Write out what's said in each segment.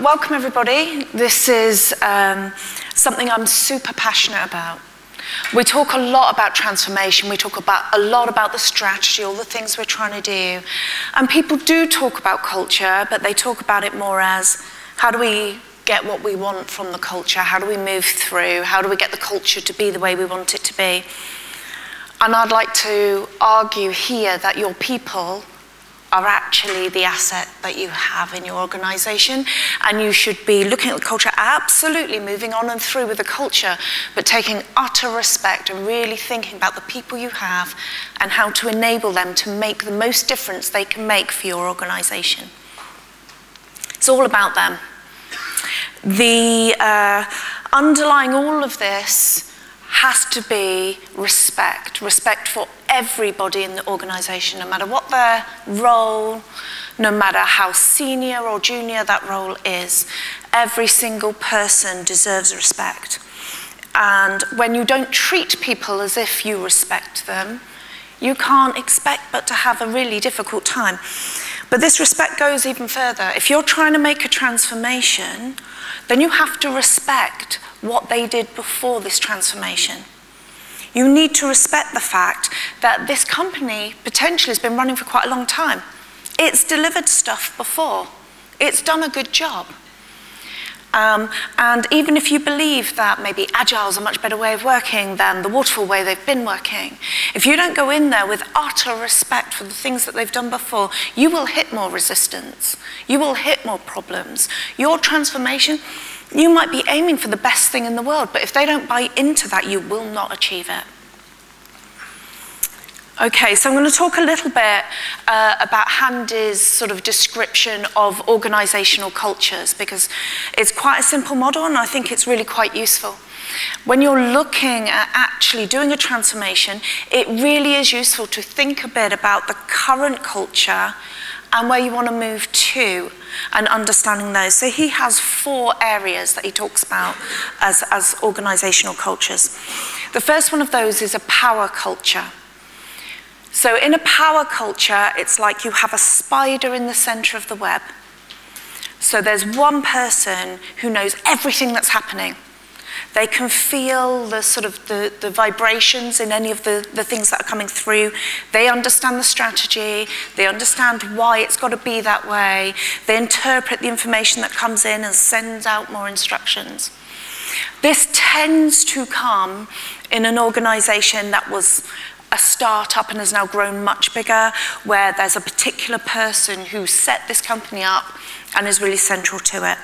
welcome everybody. This is um, something I'm super passionate about. We talk a lot about transformation, we talk about a lot about the strategy, all the things we're trying to do. And people do talk about culture, but they talk about it more as how do we get what we want from the culture? How do we move through? How do we get the culture to be the way we want it to be? And I'd like to argue here that your people are actually the asset that you have in your organization. And you should be looking at the culture, absolutely moving on and through with the culture, but taking utter respect and really thinking about the people you have and how to enable them to make the most difference they can make for your organization. It's all about them. The uh, underlying all of this has to be respect, respect for everybody in the organization, no matter what their role, no matter how senior or junior that role is. Every single person deserves respect. And when you don't treat people as if you respect them, you can't expect but to have a really difficult time. But this respect goes even further. If you're trying to make a transformation, then you have to respect what they did before this transformation. You need to respect the fact that this company potentially has been running for quite a long time. It's delivered stuff before. It's done a good job. Um, and even if you believe that maybe agile is a much better way of working than the waterfall way they've been working, if you don't go in there with utter respect for the things that they've done before, you will hit more resistance. You will hit more problems. Your transformation you might be aiming for the best thing in the world, but if they don't buy into that, you will not achieve it. Okay, so I'm going to talk a little bit uh, about Handy's sort of description of organizational cultures because it's quite a simple model and I think it's really quite useful. When you're looking at actually doing a transformation, it really is useful to think a bit about the current culture and where you want to move to and understanding those. So he has four areas that he talks about as, as organizational cultures. The first one of those is a power culture. So in a power culture, it's like you have a spider in the center of the web. So there's one person who knows everything that's happening. They can feel the sort of the, the vibrations in any of the, the things that are coming through. They understand the strategy. They understand why it's got to be that way. They interpret the information that comes in and sends out more instructions. This tends to come in an organization that was a startup and has now grown much bigger, where there's a particular person who set this company up and is really central to it.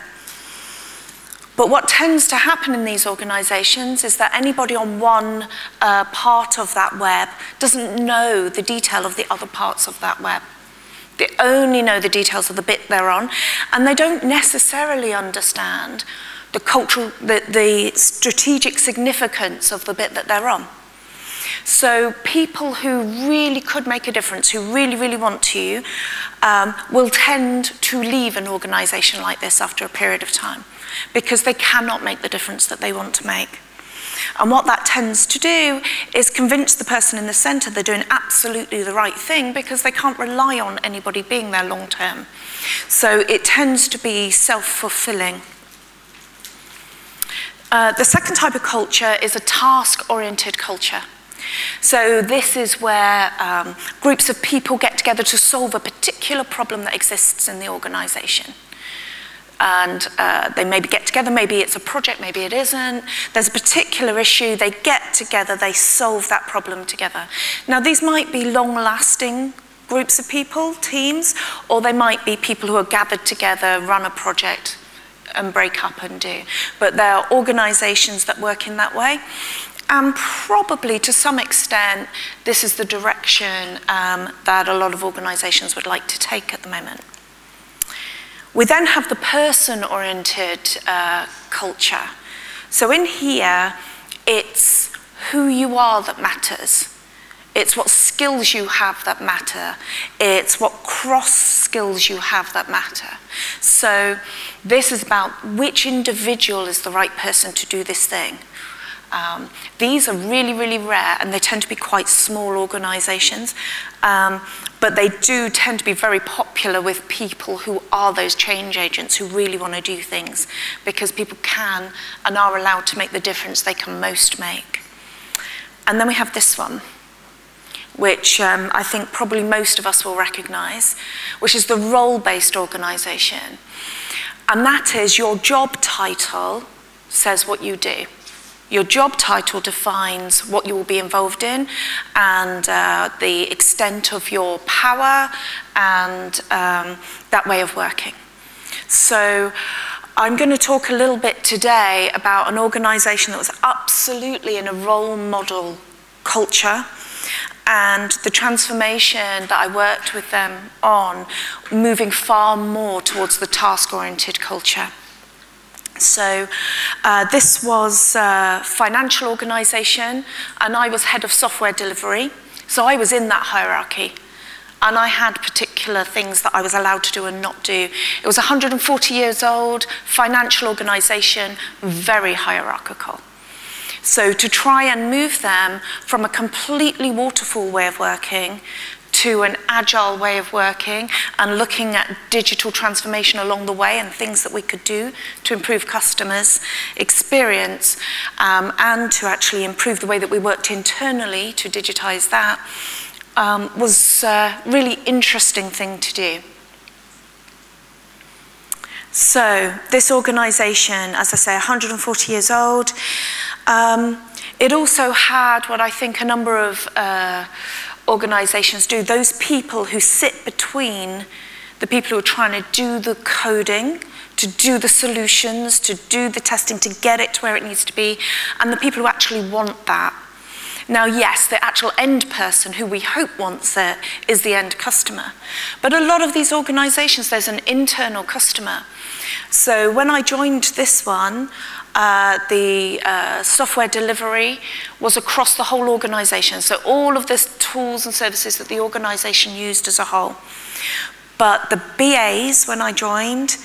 But what tends to happen in these organizations is that anybody on one uh, part of that web doesn't know the detail of the other parts of that web. They only know the details of the bit they're on, and they don't necessarily understand the cultural, the, the strategic significance of the bit that they're on. So people who really could make a difference, who really, really want to, um, will tend to leave an organization like this after a period of time because they cannot make the difference that they want to make. And what that tends to do is convince the person in the centre they're doing absolutely the right thing because they can't rely on anybody being there long term. So it tends to be self-fulfilling. Uh, the second type of culture is a task-oriented culture. So this is where um, groups of people get together to solve a particular problem that exists in the organisation and uh, they maybe get together, maybe it's a project, maybe it isn't. There's a particular issue, they get together, they solve that problem together. Now, these might be long-lasting groups of people, teams, or they might be people who are gathered together, run a project, and break up and do. But there are organizations that work in that way. And probably to some extent, this is the direction um, that a lot of organizations would like to take at the moment. We then have the person-oriented uh, culture. So in here, it's who you are that matters. It's what skills you have that matter. It's what cross skills you have that matter. So this is about which individual is the right person to do this thing. Um, these are really, really rare and they tend to be quite small organizations, um, but they do tend to be very popular with people who are those change agents who really want to do things because people can and are allowed to make the difference they can most make. And then we have this one, which um, I think probably most of us will recognize, which is the role-based organization. And that is your job title says what you do. Your job title defines what you will be involved in and uh, the extent of your power and um, that way of working. So I'm going to talk a little bit today about an organization that was absolutely in a role model culture and the transformation that I worked with them on, moving far more towards the task-oriented culture. So uh, this was a financial organization and I was head of software delivery. So I was in that hierarchy and I had particular things that I was allowed to do and not do. It was 140 years old, financial organization, very hierarchical. So to try and move them from a completely waterfall way of working to an agile way of working and looking at digital transformation along the way and things that we could do to improve customers' experience um, and to actually improve the way that we worked internally to digitize that um, was a really interesting thing to do. So this organization, as I say, 140 years old, um, it also had what I think a number of uh, organizations do, those people who sit between the people who are trying to do the coding, to do the solutions, to do the testing, to get it to where it needs to be, and the people who actually want that. Now, yes, the actual end person who we hope wants it is the end customer. But a lot of these organizations, there's an internal customer. So when I joined this one, uh, the uh, software delivery was across the whole organization. So all of the tools and services that the organization used as a whole. But the BAs, when I joined,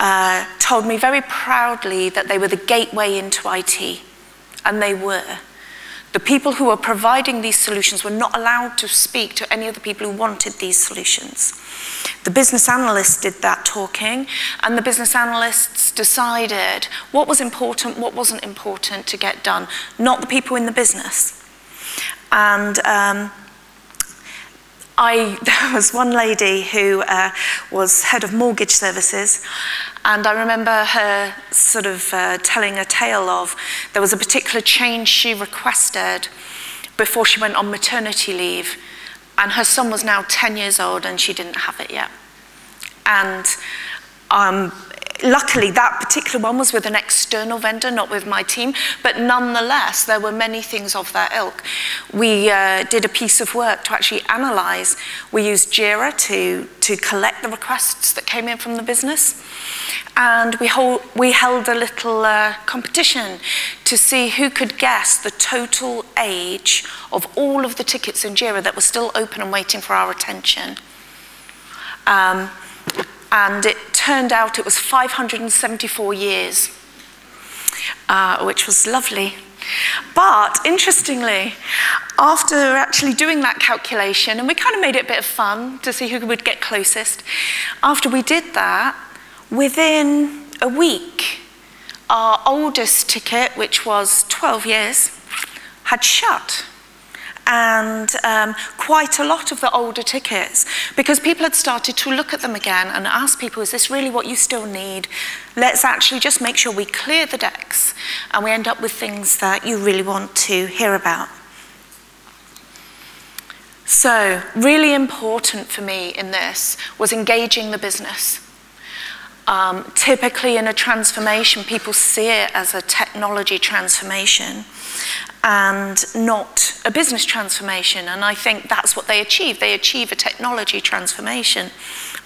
uh, told me very proudly that they were the gateway into IT. And they were. The people who were providing these solutions were not allowed to speak to any of the people who wanted these solutions. The business analysts did that talking, and the business analysts decided what was important, what wasn't important to get done, not the people in the business. And um, I, there was one lady who uh, was head of mortgage services, and I remember her sort of uh, telling a tale of there was a particular change she requested before she went on maternity leave and her son was now 10 years old and she didn't have it yet. And um, luckily that particular one was with an external vendor, not with my team, but nonetheless, there were many things of that ilk. We uh, did a piece of work to actually analyze. We used JIRA to, to collect the requests that came in from the business. And we, hold, we held a little uh, competition to see who could guess the total age of all of the tickets in JIRA that were still open and waiting for our attention. Um, and it turned out it was 574 years, uh, which was lovely. But interestingly, after actually doing that calculation, and we kind of made it a bit of fun to see who would get closest, after we did that, within a week, our oldest ticket, which was 12 years, had shut and um, quite a lot of the older tickets because people had started to look at them again and ask people, is this really what you still need? Let's actually just make sure we clear the decks and we end up with things that you really want to hear about. So, really important for me in this was engaging the business. Um, typically in a transformation, people see it as a technology transformation and not a business transformation. And I think that's what they achieve. They achieve a technology transformation.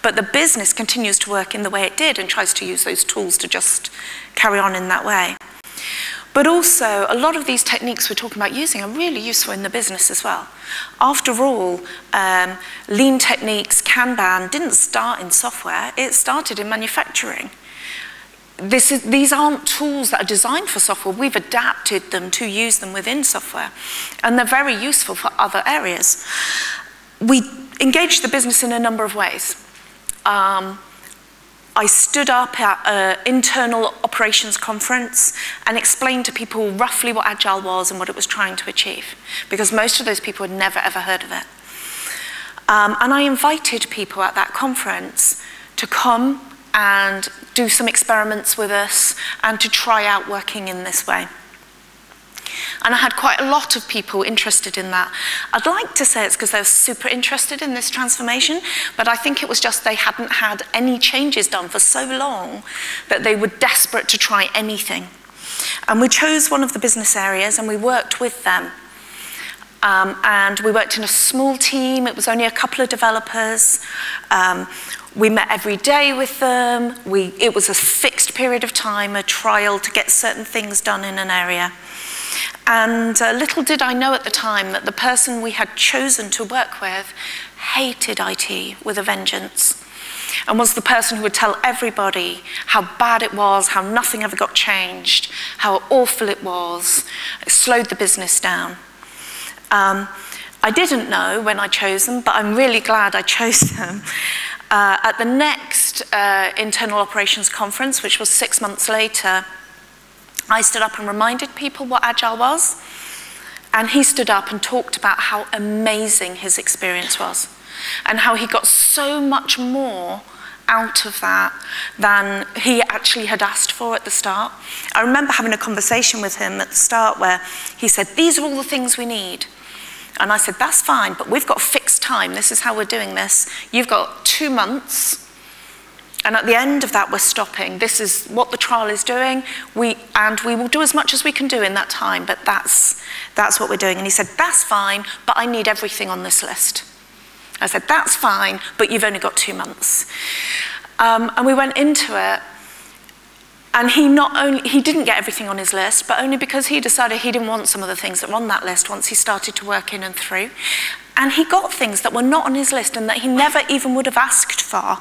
But the business continues to work in the way it did and tries to use those tools to just carry on in that way. But also, a lot of these techniques we're talking about using are really useful in the business as well. After all, um, lean techniques, Kanban, didn't start in software, it started in manufacturing is, these aren't tools that are designed for software. We've adapted them to use them within software. And they're very useful for other areas. We engage the business in a number of ways. Um, I stood up at an internal operations conference and explained to people roughly what Agile was and what it was trying to achieve, because most of those people had never ever heard of it. Um, and I invited people at that conference to come and do some experiments with us and to try out working in this way. And I had quite a lot of people interested in that. I'd like to say it's because they were super interested in this transformation, but I think it was just they hadn't had any changes done for so long that they were desperate to try anything. And we chose one of the business areas and we worked with them. Um, and we worked in a small team, it was only a couple of developers. Um, we met every day with them. We, it was a fixed period of time, a trial to get certain things done in an area. And uh, little did I know at the time that the person we had chosen to work with hated IT with a vengeance and was the person who would tell everybody how bad it was, how nothing ever got changed, how awful it was. It slowed the business down. Um, I didn't know when I chose them, but I'm really glad I chose them. Uh, at the next uh, internal operations conference, which was six months later, I stood up and reminded people what Agile was. And he stood up and talked about how amazing his experience was and how he got so much more out of that than he actually had asked for at the start. I remember having a conversation with him at the start where he said, These are all the things we need. And I said, That's fine, but we've got fixed time. This is how we're doing this. You've got two months and at the end of that, we're stopping. This is what the trial is doing, we, and we will do as much as we can do in that time, but that's, that's what we're doing. And he said, That's fine, but I need everything on this list. I said, That's fine, but you've only got two months. Um, and we went into it, and he not only he didn't get everything on his list, but only because he decided he didn't want some of the things that were on that list once he started to work in and through. And he got things that were not on his list and that he never even would have asked for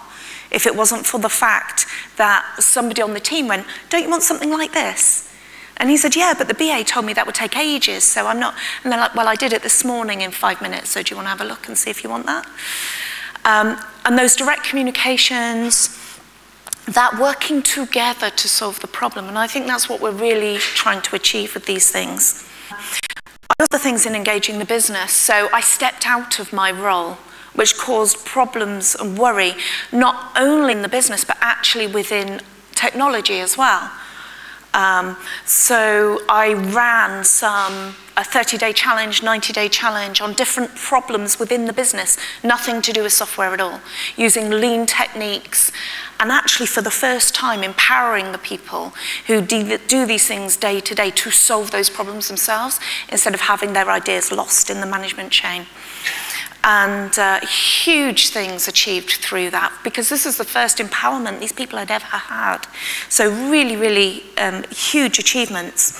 if it wasn't for the fact that somebody on the team went, Don't you want something like this? And he said, Yeah, but the BA told me that would take ages, so I'm not. And they're like, Well, I did it this morning in five minutes, so do you want to have a look and see if you want that? Um, and those direct communications, that working together to solve the problem. And I think that's what we're really trying to achieve with these things. Other things in engaging the business. So I stepped out of my role which caused problems and worry, not only in the business, but actually within technology as well. Um, so I ran some a 30-day challenge, 90-day challenge on different problems within the business, nothing to do with software at all, using lean techniques, and actually for the first time empowering the people who do these things day to day to solve those problems themselves instead of having their ideas lost in the management chain and uh, huge things achieved through that because this is the first empowerment these people had ever had. So really, really um, huge achievements.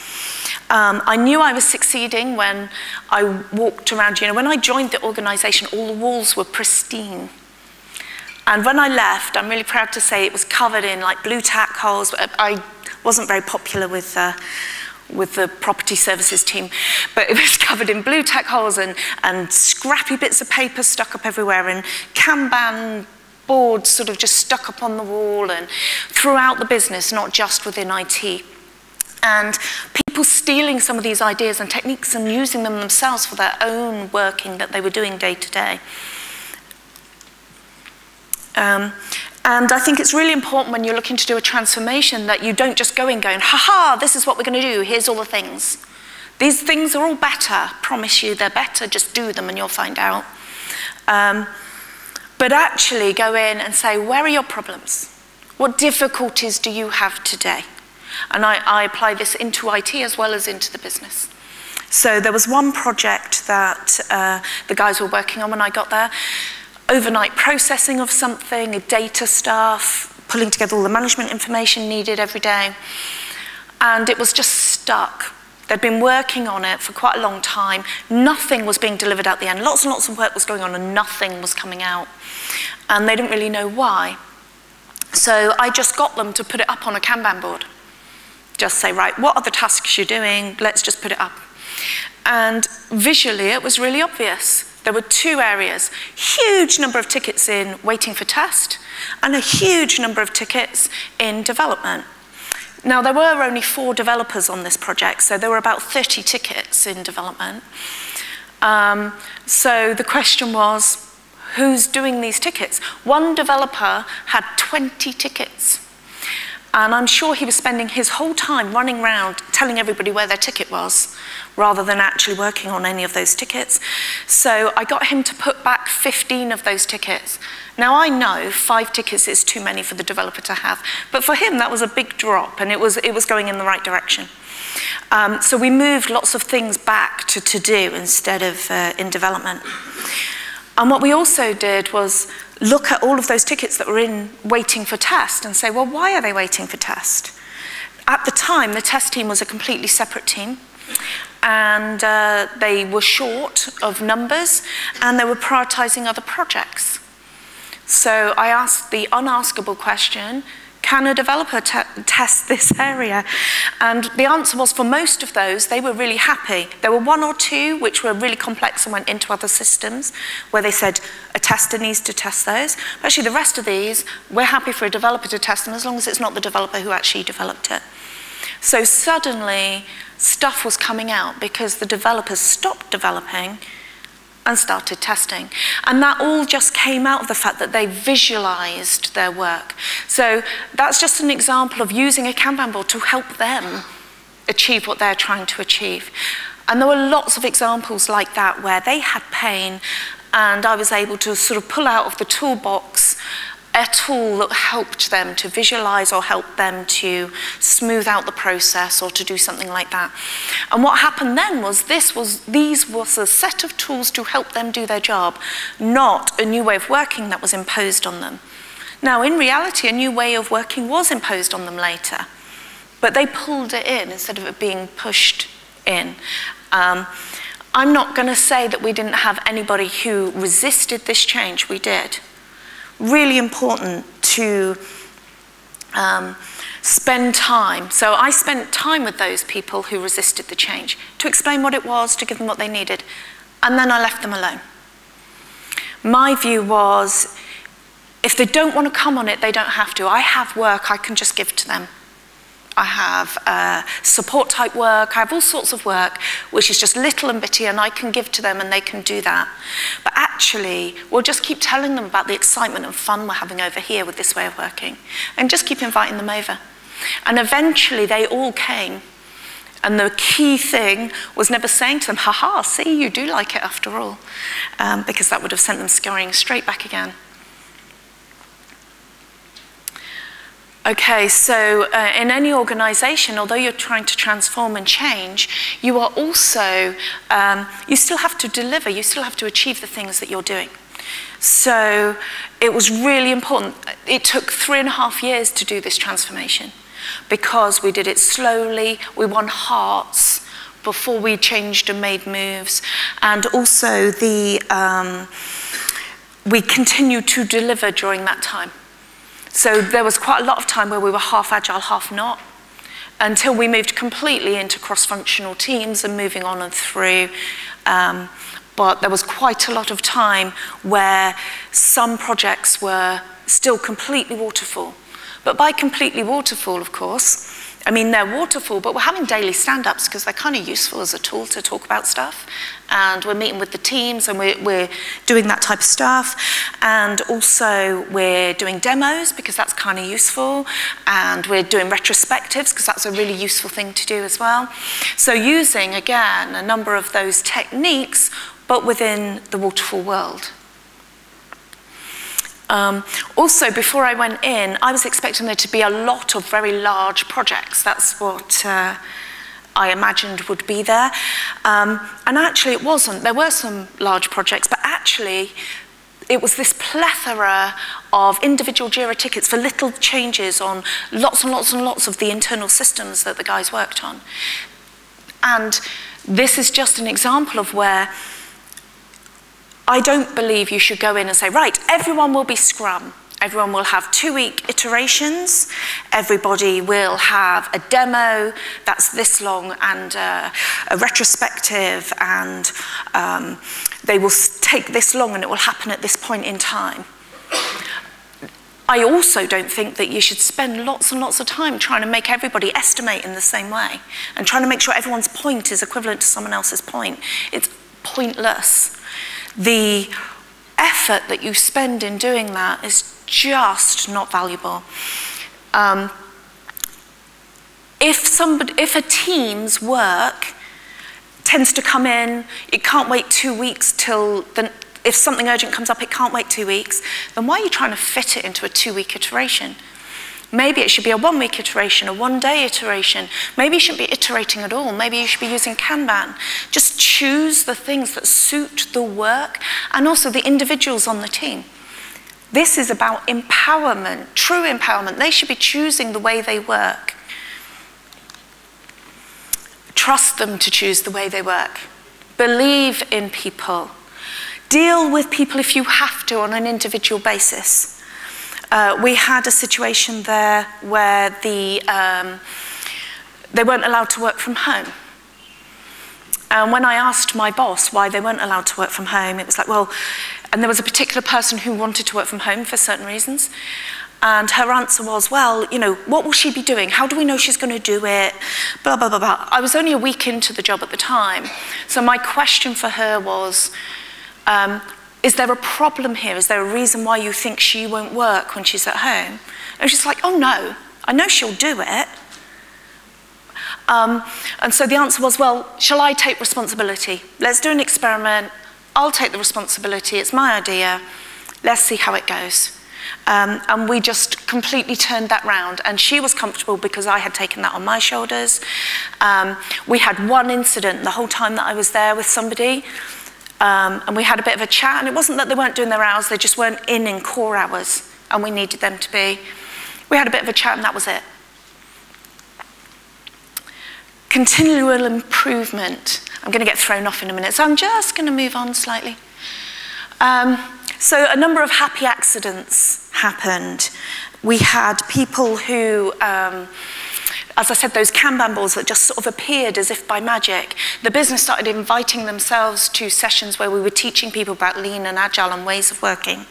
Um, I knew I was succeeding when I walked around. You know, when I joined the organization, all the walls were pristine. And when I left, I'm really proud to say it was covered in like blue tack holes. I wasn't very popular with uh, with the property services team, but it was covered in blue tack holes and, and scrappy bits of paper stuck up everywhere and Kanban boards sort of just stuck up on the wall and throughout the business, not just within IT. And people stealing some of these ideas and techniques and using them themselves for their own working that they were doing day to day. Um, and I think it's really important when you're looking to do a transformation that you don't just go in going, ha ha, this is what we're going to do, here's all the things. These things are all better, promise you they're better, just do them and you'll find out. Um, but actually go in and say, where are your problems? What difficulties do you have today? And I, I apply this into IT as well as into the business. So there was one project that uh, the guys were working on when I got there overnight processing of something, a data stuff, pulling together all the management information needed every day. And it was just stuck. They'd been working on it for quite a long time. Nothing was being delivered at the end. Lots and lots of work was going on and nothing was coming out. And they didn't really know why. So I just got them to put it up on a Kanban board. Just say, right, what are the tasks you're doing? Let's just put it up. And visually, it was really obvious. There were two areas, huge number of tickets in waiting for test and a huge number of tickets in development. Now, there were only four developers on this project, so there were about 30 tickets in development. Um, so the question was, who's doing these tickets? One developer had 20 tickets. And I'm sure he was spending his whole time running around telling everybody where their ticket was rather than actually working on any of those tickets. So I got him to put back 15 of those tickets. Now I know five tickets is too many for the developer to have, but for him that was a big drop and it was, it was going in the right direction. Um, so we moved lots of things back to to do instead of uh, in development. And what we also did was look at all of those tickets that were in waiting for test and say, well, why are they waiting for test? At the time, the test team was a completely separate team and uh, they were short of numbers and they were prioritizing other projects. So I asked the unaskable question, can a developer test this area? And the answer was for most of those, they were really happy. There were one or two which were really complex and went into other systems where they said a tester needs to test those. But actually, the rest of these, we're happy for a developer to test them as long as it's not the developer who actually developed it. So suddenly, stuff was coming out because the developers stopped developing and started testing. And that all just came out of the fact that they visualized their work. So that's just an example of using a Kanban board to help them achieve what they're trying to achieve. And there were lots of examples like that where they had pain and I was able to sort of pull out of the toolbox a tool that helped them to visualize or help them to smooth out the process or to do something like that. And what happened then was this was these was a set of tools to help them do their job, not a new way of working that was imposed on them. Now, in reality, a new way of working was imposed on them later, but they pulled it in instead of it being pushed in. Um, I'm not going to say that we didn't have anybody who resisted this change. We did really important to um, spend time. So I spent time with those people who resisted the change to explain what it was, to give them what they needed, and then I left them alone. My view was if they don't want to come on it, they don't have to. I have work I can just give to them. I have uh, support type work, I have all sorts of work, which is just little and bitty, and I can give to them and they can do that. But actually, we'll just keep telling them about the excitement and fun we're having over here with this way of working, and just keep inviting them over. And eventually, they all came. And the key thing was never saying to them, ha ha, see, you do like it after all, um, because that would have sent them scurrying straight back again. Okay, so uh, in any organization, although you're trying to transform and change, you are also, um, you still have to deliver, you still have to achieve the things that you're doing. So it was really important. It took three and a half years to do this transformation because we did it slowly, we won hearts before we changed and made moves, and also the, um, we continued to deliver during that time. So there was quite a lot of time where we were half agile, half not, until we moved completely into cross-functional teams and moving on and through. Um, but there was quite a lot of time where some projects were still completely waterfall. But by completely waterfall, of course, I mean, they're waterfall, but we're having daily stand-ups because they're kind of useful as a tool to talk about stuff. And we're meeting with the teams and we're, we're doing that type of stuff. And also we're doing demos because that's kind of useful. And we're doing retrospectives because that's a really useful thing to do as well. So using, again, a number of those techniques, but within the waterfall world. Um, also, before I went in, I was expecting there to be a lot of very large projects. That's what uh, I imagined would be there. Um, and actually, it wasn't. There were some large projects, but actually, it was this plethora of individual JIRA tickets for little changes on lots and lots and lots of the internal systems that the guys worked on. And this is just an example of where I don't believe you should go in and say, right, everyone will be Scrum Everyone will have two-week iterations. Everybody will have a demo that's this long and uh, a retrospective, and um, they will take this long and it will happen at this point in time. I also don't think that you should spend lots and lots of time trying to make everybody estimate in the same way and trying to make sure everyone's point is equivalent to someone else's point. It's pointless. The effort that you spend in doing that is just not valuable. Um, if, somebody, if a team's work tends to come in, it can't wait two weeks till the, if something urgent comes up, it can't wait two weeks, then why are you trying to fit it into a two-week iteration? Maybe it should be a one week iteration, a one day iteration. Maybe you shouldn't be iterating at all. Maybe you should be using Kanban. Just choose the things that suit the work and also the individuals on the team. This is about empowerment, true empowerment. They should be choosing the way they work. Trust them to choose the way they work. Believe in people. Deal with people if you have to on an individual basis. Uh, we had a situation there where the, um, they weren't allowed to work from home. And when I asked my boss why they weren't allowed to work from home, it was like, well, and there was a particular person who wanted to work from home for certain reasons. And her answer was, well, you know, what will she be doing? How do we know she's going to do it? Blah, blah, blah, blah. I was only a week into the job at the time. So my question for her was, um, is there a problem here? Is there a reason why you think she won't work when she's at home? And she's like, oh no, I know she'll do it. Um, and so the answer was, well, shall I take responsibility? Let's do an experiment. I'll take the responsibility. It's my idea. Let's see how it goes. Um, and we just completely turned that round. And she was comfortable because I had taken that on my shoulders. Um, we had one incident the whole time that I was there with somebody um, and we had a bit of a chat, and it wasn't that they weren't doing their hours, they just weren't in in core hours, and we needed them to be. We had a bit of a chat, and that was it. Continual improvement. I'm going to get thrown off in a minute, so I'm just going to move on slightly. Um, so, a number of happy accidents happened. We had people who um, as I said, those Kanban that just sort of appeared as if by magic. The business started inviting themselves to sessions where we were teaching people about lean and agile and ways of working.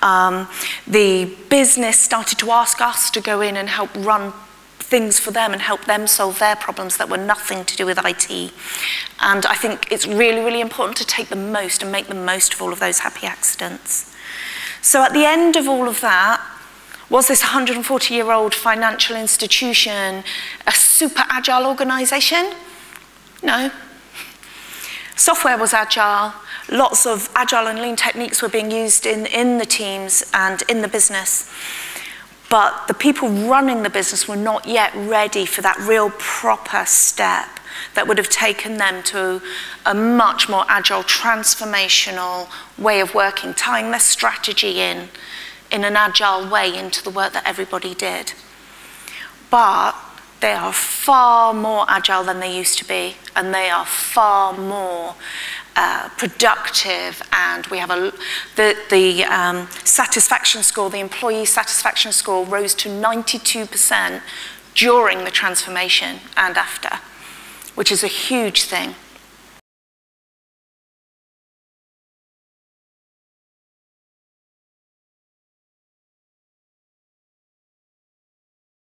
Um, the business started to ask us to go in and help run things for them and help them solve their problems that were nothing to do with IT. And I think it's really, really important to take the most and make the most of all of those happy accidents. So at the end of all of that, was this 140 year old financial institution a super agile organization? No. Software was agile. Lots of agile and lean techniques were being used in, in the teams and in the business. But the people running the business were not yet ready for that real proper step that would have taken them to a much more agile, transformational way of working, tying their strategy in in an agile way into the work that everybody did. But they are far more agile than they used to be, and they are far more uh, productive. And we have a the the um, satisfaction score, the employee satisfaction score, rose to 92% during the transformation and after, which is a huge thing.